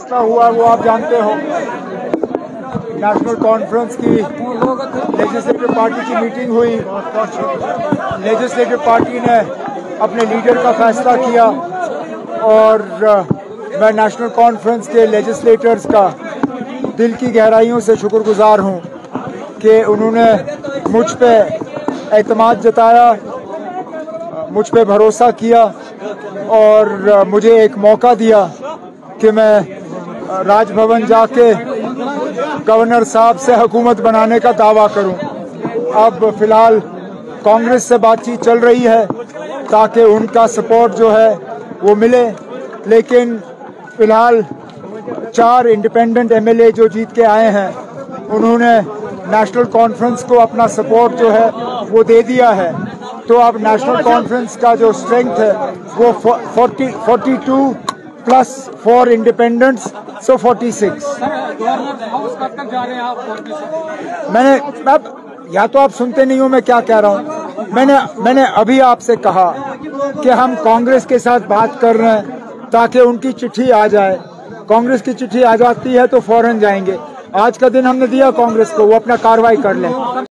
फैसला हुआ वो आप जानते हो। नेशनल कॉन्फ्रेंस की लेजिस्लेटिव पार्टी की मीटिंग हुई। लेजिस्लेटिव पार्टी ने अपने लीडर का फैसला किया और मैं नेशनल कॉन्फ्रेंस के लेजिस्लेटर्स का दिल की गहराइयों से शुक्रगुजार हूँ कि उन्होंने मुझ पे एतमाद जताया, मुझ पे भरोसा किया और मुझे एक मौका दिया कि मैं राजभवन जाके गवर्नर साहब से हुकूमत बनाने का दावा करूँ। अब फ़िलहाल कांग्रेस से बातचीत चल रही है ताकि उनका सपोर्ट जो है वो मिले। लेकिन फ़िलहाल चार इंडिपेंडेंट एमएलए जो जीत के आए हैं, उन्होंने नेशनल कॉन्फ्रेंस को अपना सपोर्ट जो है वो दे दिया है। तो अब नेशनल कॉन्फ्रेंस का जो स्ट्रेंथ है वो 40 42 प्लस फोर इंडिपेंडेंट्स सो 46 मैंने अब या तो आप सुनते नहीं हो, मैं क्या कह रहा हूँ। मैंने मैंने अभी आपसे कहा कि हम कांग्रेस के साथ बात कर रहे हैं ताकि उनकी चिट्ठी आ जाए। कांग्रेस की चिट्ठी आ जाती है तो फ़ौरन जाएँगे। आज का दिन हमने दिया कांग्रेस को, वो अपना कार्रवाई कर लें।